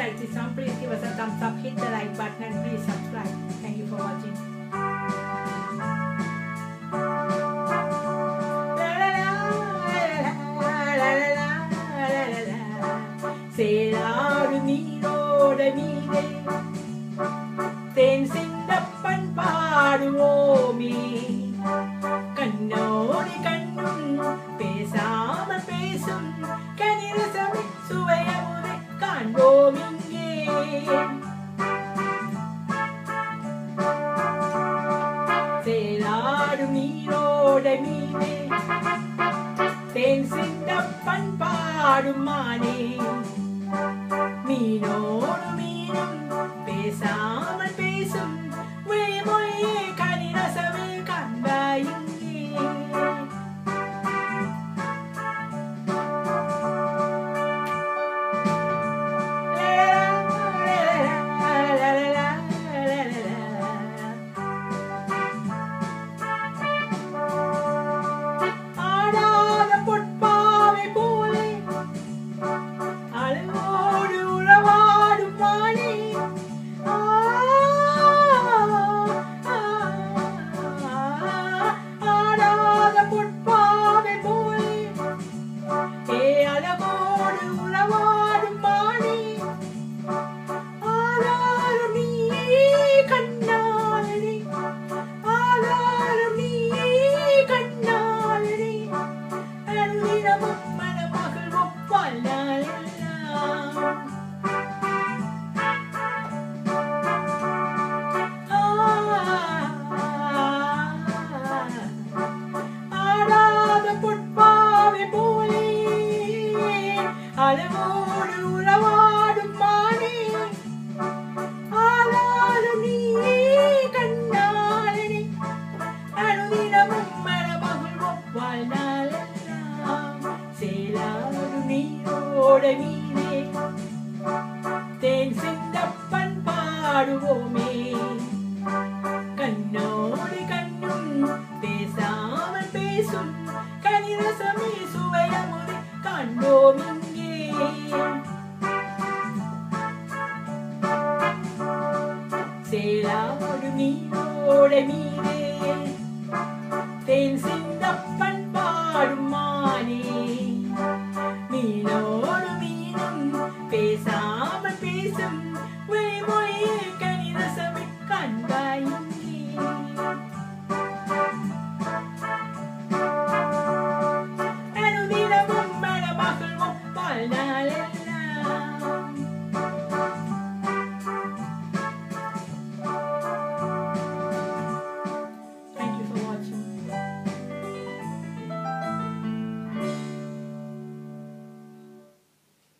like this song, please give us a thumbs up, hit the like button and please subscribe. Thank you for watching. Será mi, do, re, mi. நீரோட மீனே தேன் சிந்த பண்பாடு மானே Mira, சேலாடும் நீரோட மீனே தேன் சிந்தப்பன் பாடுவோமே. கண்ணோடு கண்ணும் பேசாமல் பேசும். கனிரசமே சுவையமுது காண்போம் இங்கே. சேலாவோடு நீரோட மீனே Thank you.